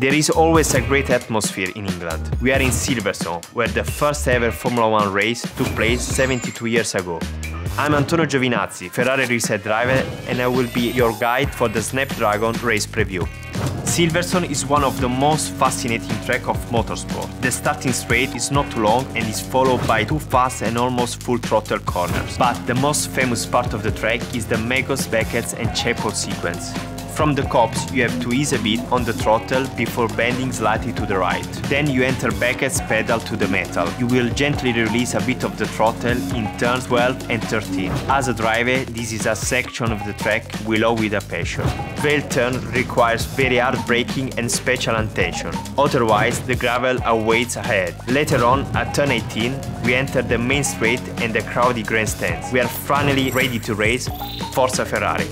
There is always a great atmosphere in England. We are in Silverstone, where the first ever Formula One race took place 72 years ago. I'm Antonio Giovinazzi, Ferrari Reset driver, and I will be your guide for the Snapdragon race preview. Silverstone is one of the most fascinating tracks of motorsport. The starting straight is not too long and is followed by two fast and almost full throttle corners. But the most famous part of the track is the Maggotts, Beckett's and Chapel sequence. From the copse, you have to ease a bit on the throttle before bending slightly to the right. Then you enter Beckett's pedal to the metal. You will gently release a bit of the throttle in turns 12 and 13. As a driver, this is a section of the track we love with a passion. Trail turn requires very hard braking and special attention. Otherwise, the gravel awaits ahead. Later on, at turn 18, we enter the main straight and the crowded grandstands. We are finally ready to race. Forza Ferrari!